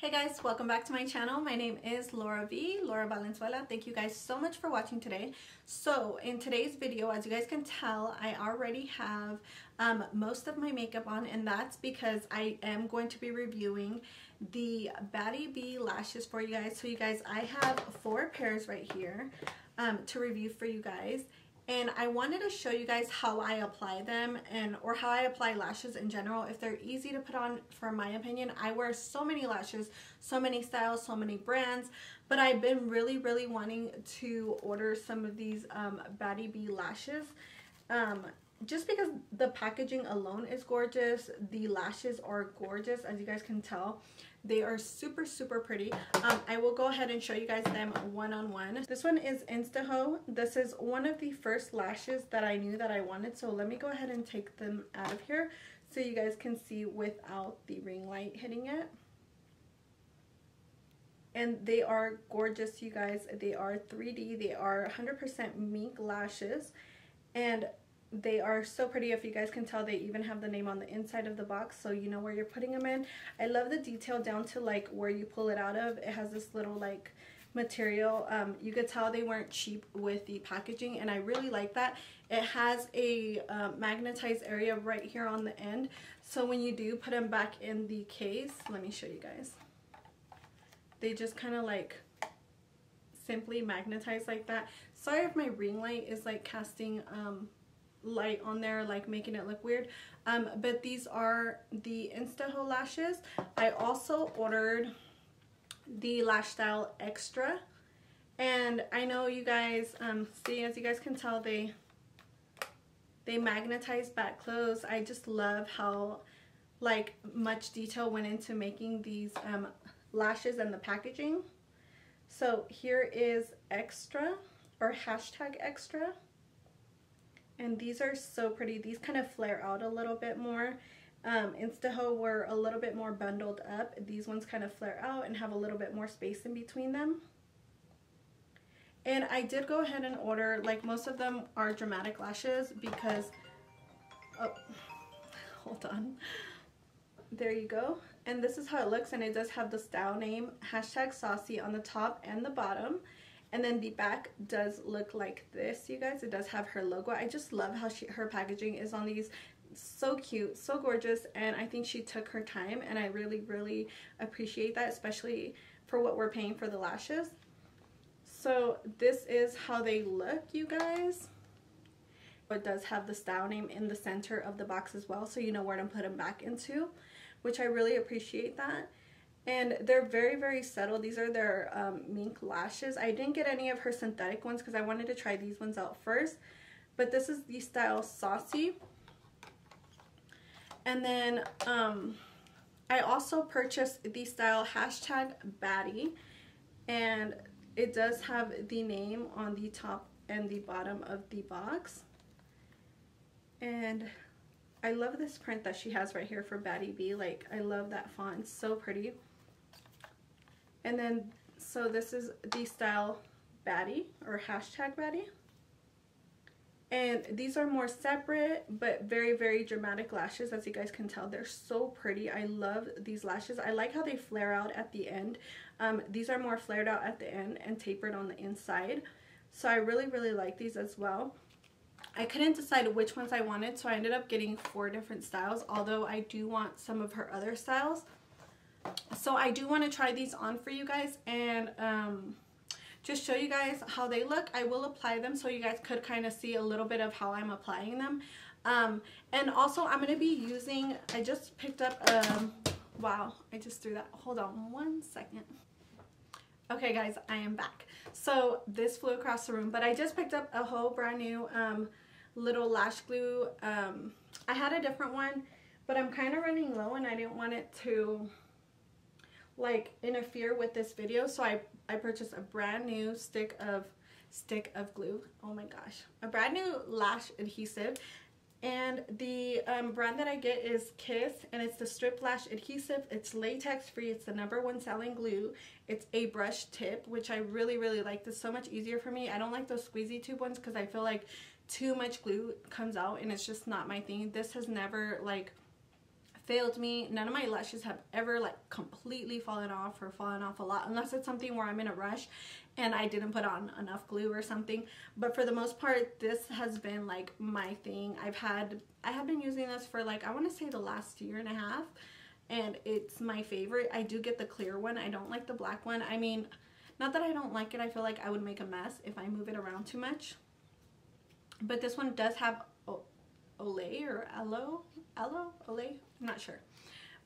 Hey guys, welcome back to my channel. My name is Laura V, Laura Valenzuela. Thank you guys so much for watching today. So in today's video, as you guys can tell, I already have um, most of my makeup on and that's because I am going to be reviewing the Baddie B lashes for you guys. So you guys, I have four pairs right here um, to review for you guys and I wanted to show you guys how I apply them and or how I apply lashes in general. If they're easy to put on for my opinion I wear so many lashes so many styles so many brands but I've been really really wanting to order some of these um, Baddie B lashes um, just because the packaging alone is gorgeous. The lashes are gorgeous as you guys can tell they are super, super pretty. Um, I will go ahead and show you guys them one-on-one. -on -one. This one is Instaho. This is one of the first lashes that I knew that I wanted. So let me go ahead and take them out of here so you guys can see without the ring light hitting it. And they are gorgeous, you guys. They are 3D. They are 100% mink lashes. And they are so pretty if you guys can tell they even have the name on the inside of the box so you know where you're putting them in. I love the detail down to like where you pull it out of. It has this little like material. Um, you could tell they weren't cheap with the packaging and i really like that. It has a uh, magnetized area right here on the end so when you do put them back in the case let me show you guys. They just kind of like simply magnetize like that. Sorry if my ring light is like casting um, light on there like making it look weird. Um, but these are the Instaho lashes. I also ordered the lash style extra. And I know you guys um, see as you guys can tell they they magnetize back clothes. I just love how like much detail went into making these um, lashes and the packaging. So here is extra or hashtag extra and these are so pretty. These kind of flare out a little bit more. Um, Instaho were a little bit more bundled up. These ones kind of flare out and have a little bit more space in between them. And I did go ahead and order, like most of them are dramatic lashes because, oh, hold on. There you go. And this is how it looks and it does have the style name, hashtag saucy on the top and the bottom. And then the back does look like this, you guys. It does have her logo. I just love how she her packaging is on these. So cute, so gorgeous, and I think she took her time, and I really, really appreciate that, especially for what we're paying for the lashes. So this is how they look, you guys. It does have the style name in the center of the box as well, so you know where to put them back into, which I really appreciate that and they're very very subtle these are their um, mink lashes I didn't get any of her synthetic ones because I wanted to try these ones out first but this is the style saucy and then um, I also purchased the style hashtag baddie and it does have the name on the top and the bottom of the box and I love this print that she has right here for Baddie B. Like, I love that font. It's so pretty. And then, so this is the style Baddie or hashtag Baddie. And these are more separate, but very, very dramatic lashes. As you guys can tell, they're so pretty. I love these lashes. I like how they flare out at the end. Um, these are more flared out at the end and tapered on the inside. So I really, really like these as well. I couldn't decide which ones I wanted, so I ended up getting four different styles, although I do want some of her other styles so I do want to try these on for you guys and um, just show you guys how they look. I will apply them so you guys could kind of see a little bit of how I'm applying them. Um, and also I'm going to be using, I just picked up, um, wow, I just threw that. Hold on one second. Okay guys, I am back. So this flew across the room, but I just picked up a whole brand new um, little lash glue. Um, I had a different one, but I'm kind of running low and I didn't want it to like interfere with this video. So I, I purchased a brand new stick of stick of glue. Oh my gosh. A brand new lash adhesive. And the um, brand that I get is Kiss and it's the strip lash adhesive. It's latex free it's the number one selling glue. It's a brush tip which I really really like. This so much easier for me. I don't like those squeezy tube ones because I feel like too much glue comes out and it's just not my thing. This has never like failed me. None of my lashes have ever like completely fallen off or fallen off a lot unless it's something where I'm in a rush and I didn't put on enough glue or something. But for the most part, this has been like my thing. I've had, I have been using this for like, I want to say the last year and a half and it's my favorite. I do get the clear one. I don't like the black one. I mean, not that I don't like it. I feel like I would make a mess if I move it around too much. But this one does have Olay or Aloe, Aloe, Olay, I'm not sure.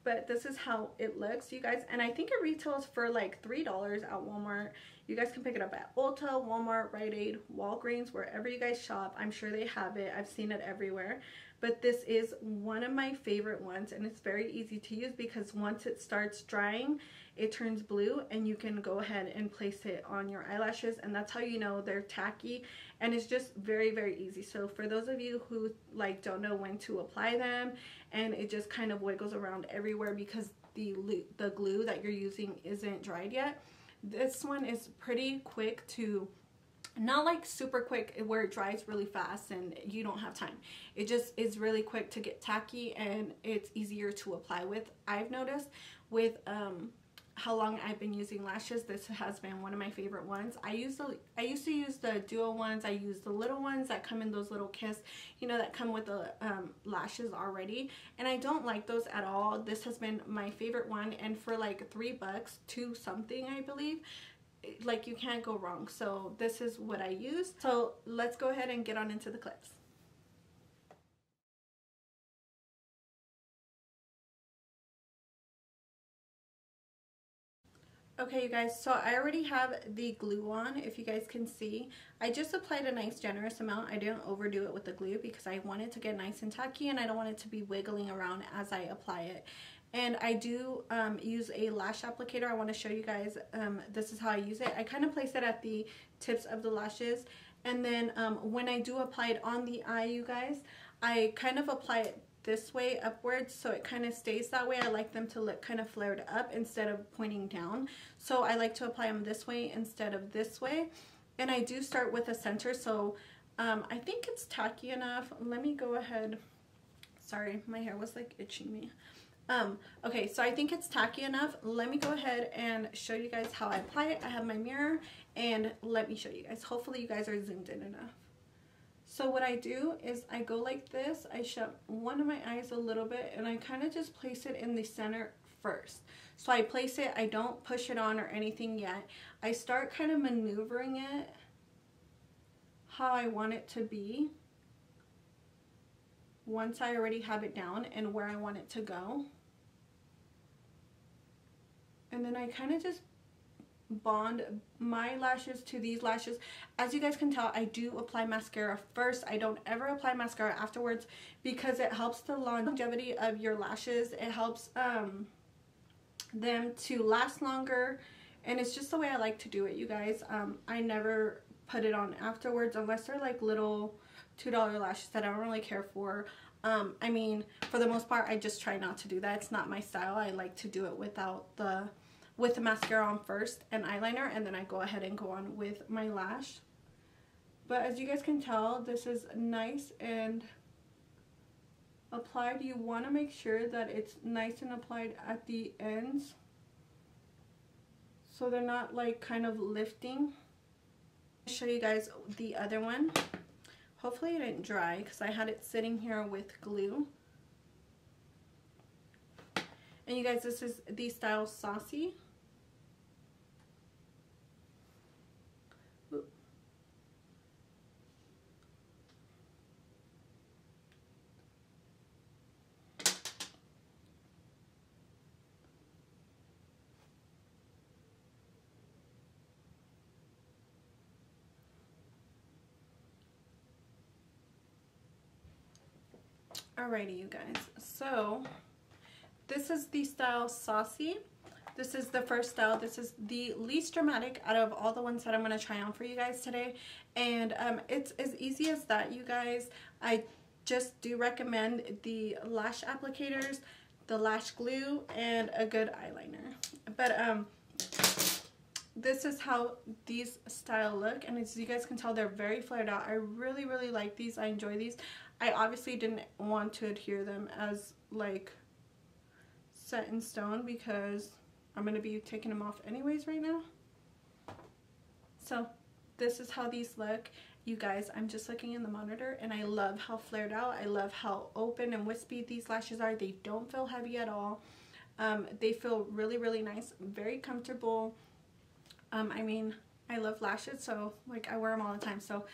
But this is how it looks, you guys. And I think it retails for like $3 at Walmart. You guys can pick it up at Ulta, Walmart, Rite Aid, Walgreens, wherever you guys shop. I'm sure they have it. I've seen it everywhere. But this is one of my favorite ones and it's very easy to use because once it starts drying, it turns blue and you can go ahead and place it on your eyelashes and that's how you know they're tacky and it's just very very easy. So for those of you who like don't know when to apply them and it just kind of wiggles around everywhere because the the glue that you're using isn't dried yet this one is pretty quick to not like super quick where it dries really fast and you don't have time. It just is really quick to get tacky and it's easier to apply with. I've noticed with um how long I've been using lashes. This has been one of my favorite ones. I used the I used to use the duo ones. I use the little ones that come in those little kiss, you know, that come with the um, lashes already. And I don't like those at all. This has been my favorite one. And for like three bucks, two something, I believe, like you can't go wrong. So this is what I use. So let's go ahead and get on into the clips. Okay, you guys, so I already have the glue on, if you guys can see. I just applied a nice generous amount. I didn't overdo it with the glue because I want it to get nice and tacky and I don't want it to be wiggling around as I apply it. And I do um, use a lash applicator. I want to show you guys, um, this is how I use it. I kind of place it at the tips of the lashes. And then um, when I do apply it on the eye, you guys, I kind of apply it this way upwards so it kind of stays that way. I like them to look kind of flared up instead of pointing down. So I like to apply them this way instead of this way. And I do start with a center so um, I think it's tacky enough. Let me go ahead. Sorry, my hair was like itching me. Um, okay, so I think it's tacky enough. Let me go ahead and show you guys how I apply it. I have my mirror and let me show you guys. Hopefully you guys are zoomed in enough. So what I do is I go like this, I shut one of my eyes a little bit and I kind of just place it in the center first. So I place it, I don't push it on or anything yet. I start kind of maneuvering it how I want it to be once I already have it down and where I want it to go. And then I kind of just bond my lashes to these lashes. As you guys can tell I do apply mascara first. I don't ever apply mascara afterwards because it helps the longevity of your lashes. It helps um, them to last longer and it's just the way I like to do it you guys. Um, I never put it on afterwards unless they're like little two dollar lashes that I don't really care for. Um, I mean for the most part I just try not to do that. It's not my style. I like to do it without the with the mascara on first and eyeliner and then I go ahead and go on with my lash. But as you guys can tell, this is nice and applied. You want to make sure that it's nice and applied at the ends so they're not like kind of lifting. I'll show you guys the other one. Hopefully it didn't dry because I had it sitting here with glue. And you guys, this is the style Saucy. Alrighty, you guys. So, this is the style Saucy. This is the first style. This is the least dramatic out of all the ones that I'm going to try on for you guys today. And um, it's as easy as that, you guys. I just do recommend the lash applicators, the lash glue, and a good eyeliner. But um, this is how these style look and as you guys can tell they're very flared out i really really like these i enjoy these I obviously didn't want to adhere them as like set in stone because I'm going to be taking them off anyways right now. So this is how these look. You guys, I'm just looking in the monitor and I love how flared out. I love how open and wispy these lashes are. They don't feel heavy at all. Um, they feel really, really nice, very comfortable. Um, I mean, I love lashes, so like I wear them all the time. So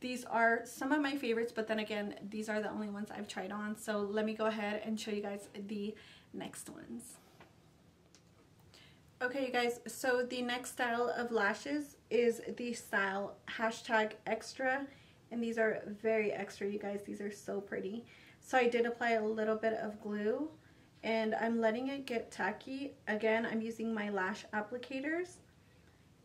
these are some of my favorites, but then again, these are the only ones I've tried on. So let me go ahead and show you guys the next ones. Okay, you guys, so the next style of lashes is the style hashtag extra. And these are very extra, you guys. These are so pretty. So I did apply a little bit of glue and I'm letting it get tacky. Again, I'm using my lash applicators.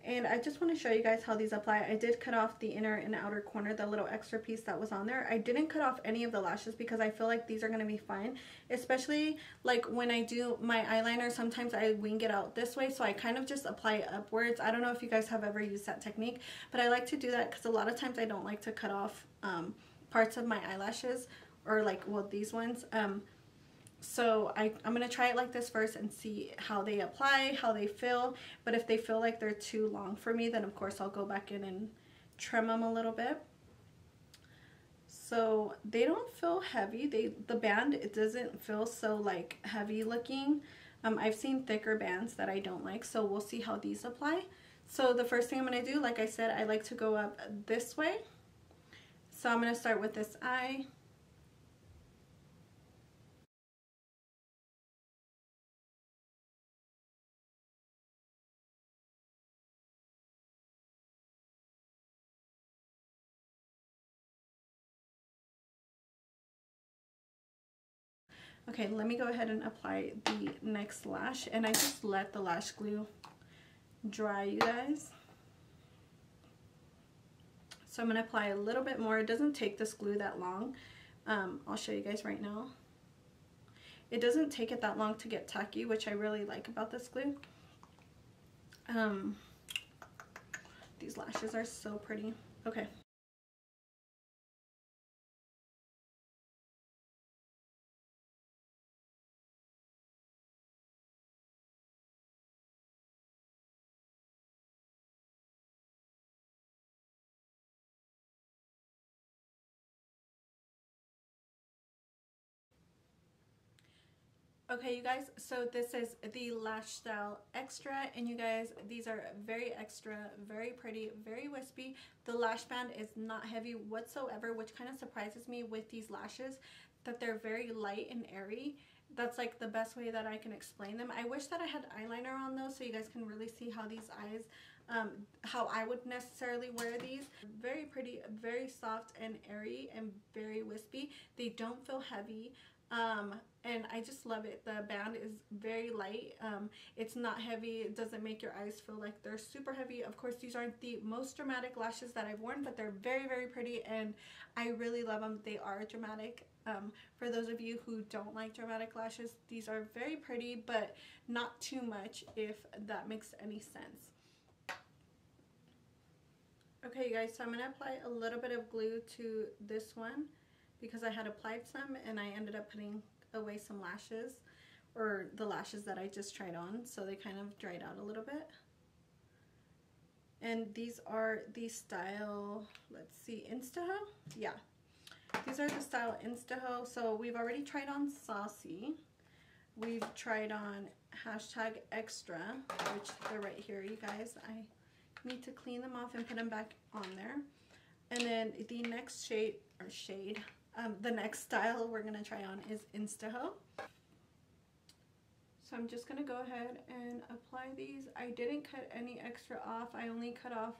And I just want to show you guys how these apply. I did cut off the inner and outer corner, the little extra piece that was on there. I didn't cut off any of the lashes because I feel like these are going to be fine. Especially like when I do my eyeliner, sometimes I wing it out this way. So I kind of just apply it upwards. I don't know if you guys have ever used that technique, but I like to do that because a lot of times I don't like to cut off um, parts of my eyelashes or like, well, these ones. Um, so I, I'm going to try it like this first and see how they apply, how they feel. But if they feel like they're too long for me, then of course I'll go back in and trim them a little bit. So they don't feel heavy. They The band, it doesn't feel so like heavy looking. Um, I've seen thicker bands that I don't like, so we'll see how these apply. So the first thing I'm going to do, like I said, I like to go up this way. So I'm going to start with this eye. Okay, let me go ahead and apply the next lash. And I just let the lash glue dry, you guys. So I'm going to apply a little bit more. It doesn't take this glue that long. Um, I'll show you guys right now. It doesn't take it that long to get tacky, which I really like about this glue. Um, these lashes are so pretty. Okay. Okay, you guys, so this is the Lash Style Extra, and you guys, these are very extra, very pretty, very wispy. The lash band is not heavy whatsoever, which kind of surprises me with these lashes, that they're very light and airy. That's like the best way that I can explain them. I wish that I had eyeliner on those so you guys can really see how these eyes, um, how I would necessarily wear these. Very pretty, very soft and airy and very wispy. They don't feel heavy. Um, and I just love it. The band is very light. Um, it's not heavy. It doesn't make your eyes feel like they're super heavy. Of course, these aren't the most dramatic lashes that I've worn, but they're very, very pretty, and I really love them. They are dramatic. Um, for those of you who don't like dramatic lashes, these are very pretty, but not too much if that makes any sense. Okay, you guys, so I'm going to apply a little bit of glue to this one because I had applied some and I ended up putting away some lashes or the lashes that I just tried on so they kind of dried out a little bit. And these are the style, let's see, Instaho? Yeah. These are the style Instaho. So we've already tried on Saucy. We've tried on hashtag extra, which they're right here, you guys. I need to clean them off and put them back on there. And then the next shade, or shade, um, the next style we're going to try on is Instaho. So I'm just going to go ahead and apply these. I didn't cut any extra off. I only cut off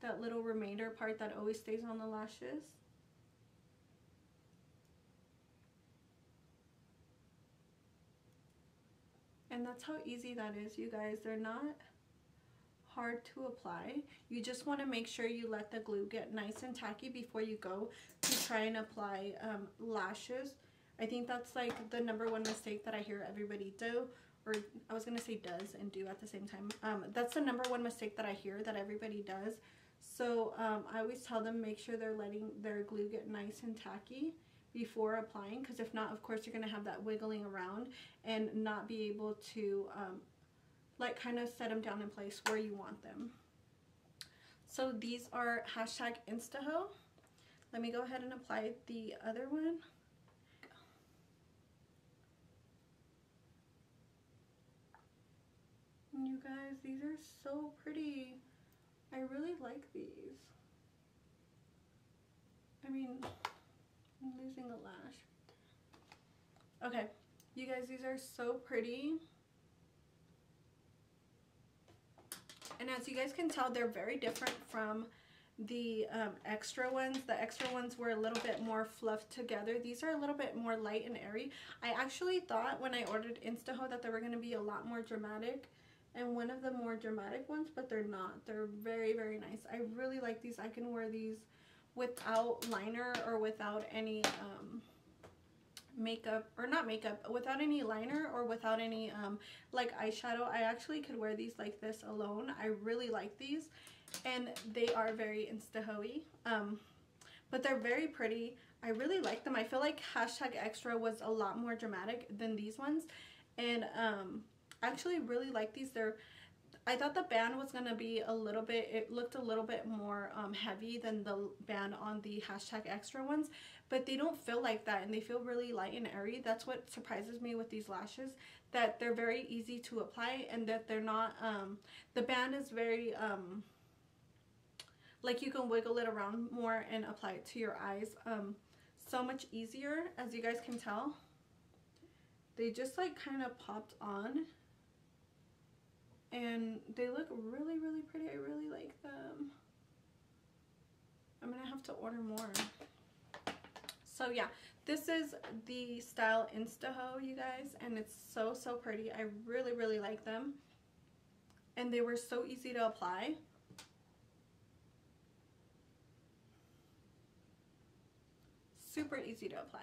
that little remainder part that always stays on the lashes. And that's how easy that is, you guys. They're not hard to apply. You just want to make sure you let the glue get nice and tacky before you go to try and apply um, lashes. I think that's like the number one mistake that I hear everybody do or I was going to say does and do at the same time. Um, that's the number one mistake that I hear that everybody does. So um, I always tell them make sure they're letting their glue get nice and tacky before applying because if not of course you're going to have that wiggling around and not be able to um, like kind of set them down in place where you want them. So these are hashtag Instaho. Let me go ahead and apply the other one. You guys, these are so pretty. I really like these. I mean, I'm losing a lash. Okay, you guys, these are so pretty. And as you guys can tell, they're very different from the um, extra ones. The extra ones were a little bit more fluffed together. These are a little bit more light and airy. I actually thought when I ordered Instaho that they were going to be a lot more dramatic and one of the more dramatic ones, but they're not. They're very, very nice. I really like these. I can wear these without liner or without any um, makeup or not makeup without any liner or without any um like eyeshadow i actually could wear these like this alone. I really like these and they are very insta um but they're very pretty. I really like them. I feel like hashtag extra was a lot more dramatic than these ones and um I actually really like these. They're I thought the band was going to be a little bit, it looked a little bit more um, heavy than the band on the hashtag extra ones, but they don't feel like that and they feel really light and airy. That's what surprises me with these lashes, that they're very easy to apply and that they're not, um, the band is very, um, like you can wiggle it around more and apply it to your eyes um, so much easier, as you guys can tell. They just like kind of popped on and they look really really pretty I really like them I'm gonna have to order more so yeah this is the style Instaho you guys and it's so so pretty. I really really like them. And they were so easy to apply. Super easy to apply.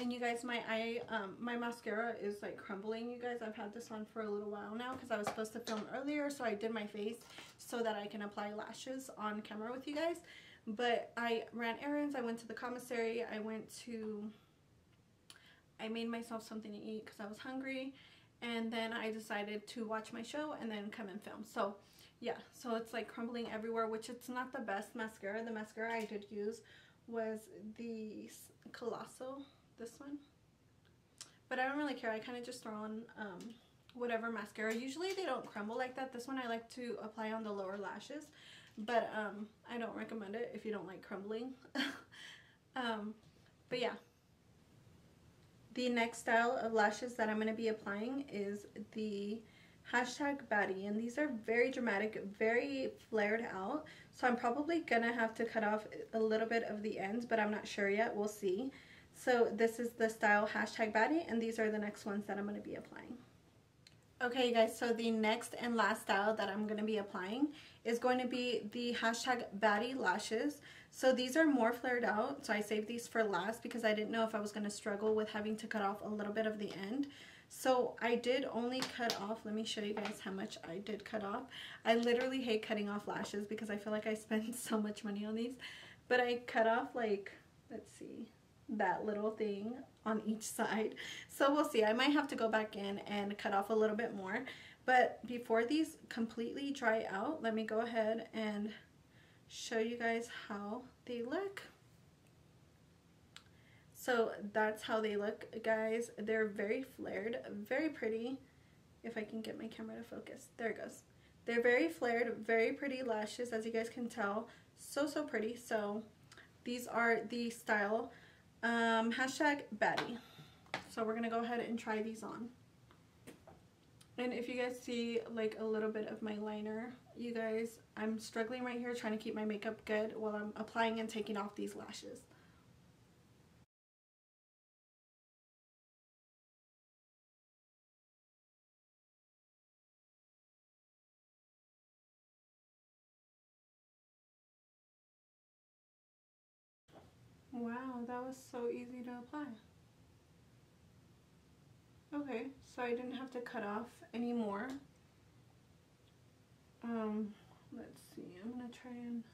And you guys my eye um my mascara is like crumbling you guys. I've had this on for a little while now because i was supposed to film earlier so i did my face so that i can apply lashes on camera with you guys but i ran errands i went to the commissary i went to i made myself something to eat because i was hungry and then i decided to watch my show and then come and film so yeah so it's like crumbling everywhere which it's not the best mascara the mascara i did use was the Colossal this one. But I don't really care. I kind of just throw on um, whatever mascara. Usually they don't crumble like that. This one I like to apply on the lower lashes. But um, I don't recommend it if you don't like crumbling. um, but yeah. The next style of lashes that I'm going to be applying is the hashtag baddie and these are very dramatic very flared out so i'm probably gonna have to cut off a little bit of the ends but i'm not sure yet we'll see so this is the style hashtag baddie and these are the next ones that I'm going to be applying. Okay guys, so the next and last style that I'm going to be applying is going to be the hashtag baddie lashes. So these are more flared out, so I saved these for last because I didn't know if I was going to struggle with having to cut off a little bit of the end. So I did only cut off, let me show you guys how much I did cut off. I literally hate cutting off lashes because I feel like I spend so much money on these. But I cut off like, let's see, that little thing on each side so we'll see I might have to go back in and cut off a little bit more but before these completely dry out let me go ahead and show you guys how they look. So that's how they look guys. They're very flared very pretty. If I can get my camera to focus there it goes. They're very flared very pretty lashes as you guys can tell. So so pretty. So these are the style um, hashtag baddie. So we're going to go ahead and try these on. And if you guys see like a little bit of my liner, you guys, I'm struggling right here trying to keep my makeup good while I'm applying and taking off these lashes. Wow, that was so easy to apply. Okay, so I didn't have to cut off anymore. Um, let's see, I'm gonna try and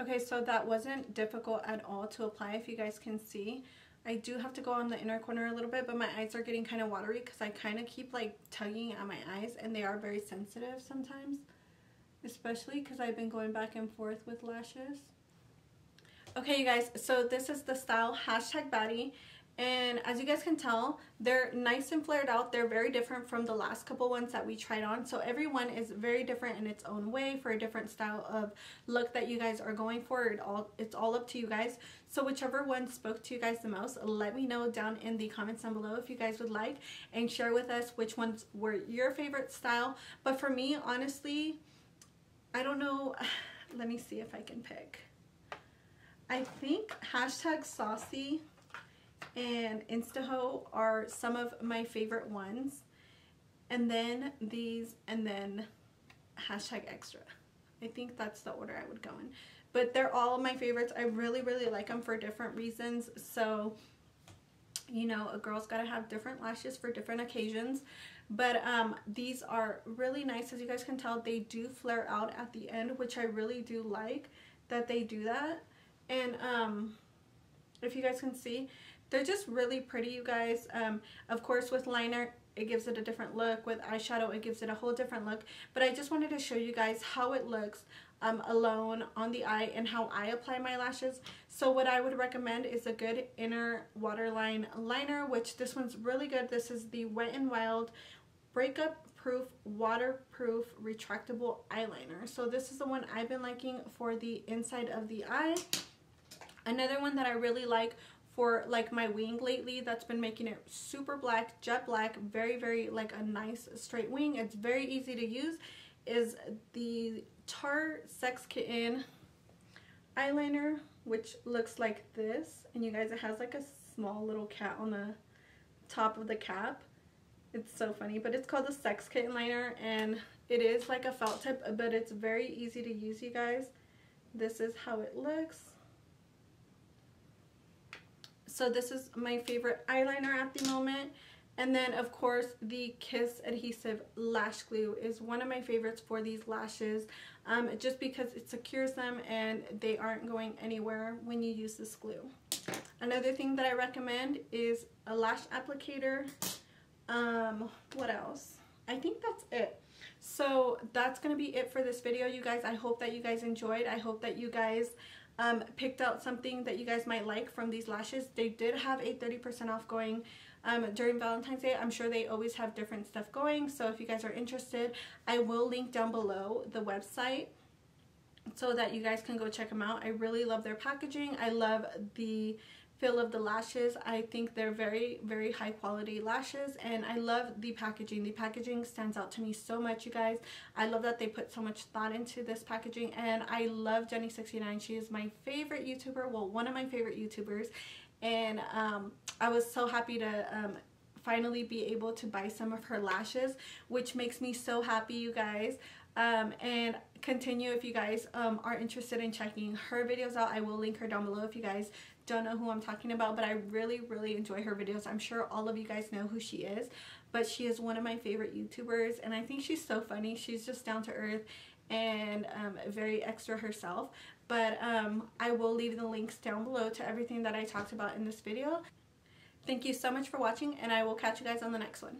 Okay, so that wasn't difficult at all to apply if you guys can see. I do have to go on the inner corner a little bit, but my eyes are getting kind of watery because I kind of keep like tugging at my eyes and they are very sensitive sometimes. Especially because I've been going back and forth with lashes. Okay, you guys, so this is the style hashtag baddie and as you guys can tell they're nice and flared out. They're very different from the last couple ones that we tried on. So every one is very different in its own way for a different style of look that you guys are going for. It all it's all up to you guys. So whichever one spoke to you guys the most let me know down in the comments down below if you guys would like and share with us which ones were your favorite style. But for me honestly I don't know. Let me see if I can pick. I think hashtag saucy and Instaho are some of my favorite ones. And then these, and then hashtag extra. I think that's the order I would go in. But they're all my favorites. I really, really like them for different reasons. So, you know, a girl's got to have different lashes for different occasions. But um, these are really nice. As you guys can tell, they do flare out at the end, which I really do like that they do that. And um, if you guys can see, they're just really pretty, you guys. Um, of course, with liner, it gives it a different look. With eyeshadow, it gives it a whole different look. But I just wanted to show you guys how it looks um, alone on the eye and how I apply my lashes. So what I would recommend is a good inner waterline liner, which this one's really good. This is the Wet n Wild Breakup Proof Waterproof Retractable Eyeliner. So this is the one I've been liking for the inside of the eye. Another one that I really like for like my wing lately that's been making it super black jet black very very like a nice straight wing. It's very easy to use is the Tarte Sex Kitten eyeliner which looks like this. And you guys it has like a small little cat on the top of the cap. It's so funny but it's called the Sex Kitten liner and it is like a felt tip but it's very easy to use you guys. This is how it looks so this is my favorite eyeliner at the moment. And then of course the Kiss Adhesive Lash Glue is one of my favorites for these lashes um, just because it secures them and they aren't going anywhere when you use this glue. Another thing that I recommend is a lash applicator. Um, what else? I think that's it. So that's going to be it for this video, you guys. I hope that you guys enjoyed. I hope that you guys um, picked out something that you guys might like from these lashes. They did have a 30% off going um, during Valentine's Day. I'm sure they always have different stuff going. So if you guys are interested, I will link down below the website so that you guys can go check them out. I really love their packaging. I love the feel of the lashes. I think they're very, very high quality lashes and I love the packaging. The packaging stands out to me so much, you guys. I love that they put so much thought into this packaging and I love Jenny69. She is my favorite YouTuber, well, one of my favorite YouTubers and um, I was so happy to um, finally be able to buy some of her lashes, which makes me so happy, you guys. Um, and continue if you guys um, are interested in checking her videos out. I will link her down below if you guys don't know who I'm talking about, but I really, really enjoy her videos. I'm sure all of you guys know who she is, but she is one of my favorite YouTubers, and I think she's so funny. She's just down to earth and um, very extra herself. But um, I will leave the links down below to everything that I talked about in this video. Thank you so much for watching, and I will catch you guys on the next one.